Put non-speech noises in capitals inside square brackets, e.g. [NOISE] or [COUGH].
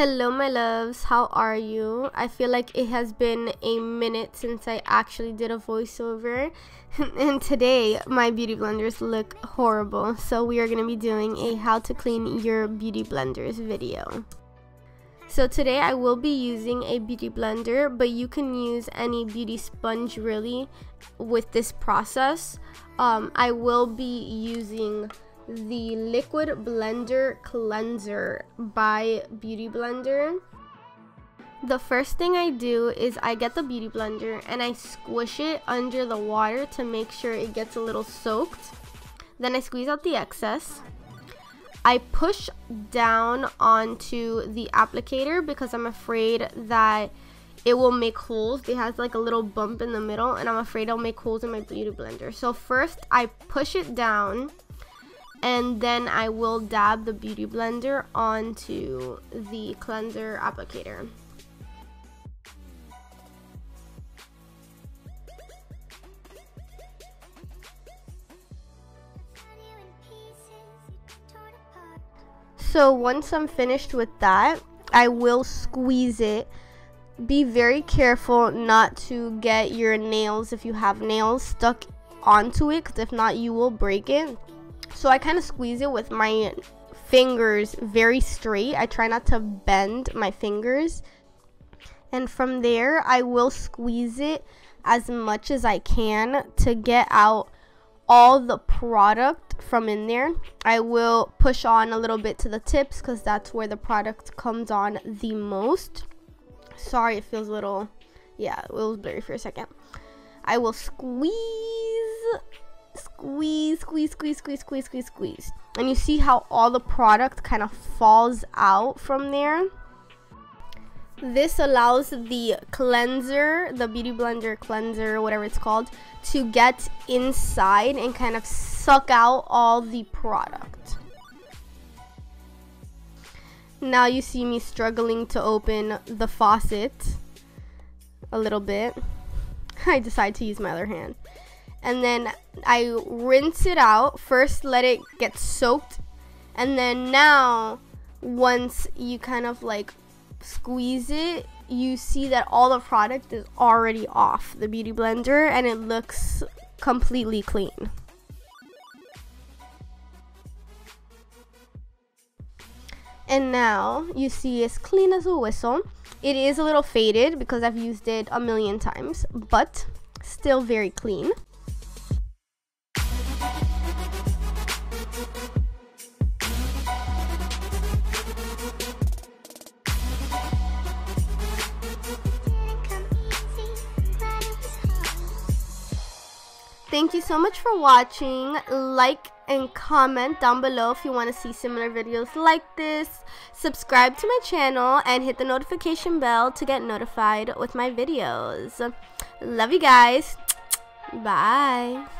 Hello, my loves. How are you? I feel like it has been a minute since I actually did a voiceover. [LAUGHS] and today, my beauty blenders look horrible. So, we are going to be doing a how to clean your beauty blenders video. So, today I will be using a beauty blender, but you can use any beauty sponge really with this process. Um, I will be using the Liquid Blender Cleanser by Beauty Blender. The first thing I do is I get the Beauty Blender and I squish it under the water to make sure it gets a little soaked. Then I squeeze out the excess. I push down onto the applicator because I'm afraid that it will make holes. It has like a little bump in the middle and I'm afraid it'll make holes in my beauty blender. So first I push it down and then I will dab the beauty blender onto the cleanser applicator. So once I'm finished with that, I will squeeze it. Be very careful not to get your nails, if you have nails, stuck onto it, because if not, you will break it. So I kind of squeeze it with my fingers very straight. I try not to bend my fingers. And from there, I will squeeze it as much as I can to get out all the product from in there. I will push on a little bit to the tips because that's where the product comes on the most. Sorry, it feels a little, yeah, it was blurry for a second. I will squeeze squeeze, squeeze, squeeze, squeeze, squeeze, squeeze, squeeze. And you see how all the product kind of falls out from there. This allows the cleanser, the Beauty Blender cleanser, whatever it's called, to get inside and kind of suck out all the product. Now you see me struggling to open the faucet a little bit. [LAUGHS] I decide to use my other hand and then I rinse it out. First, let it get soaked, and then now, once you kind of like squeeze it, you see that all the product is already off the beauty blender and it looks completely clean. And now you see it's clean as a whistle. It is a little faded because I've used it a million times, but still very clean. Thank you so much for watching. Like and comment down below if you want to see similar videos like this. Subscribe to my channel and hit the notification bell to get notified with my videos. Love you guys. [TSK] Bye.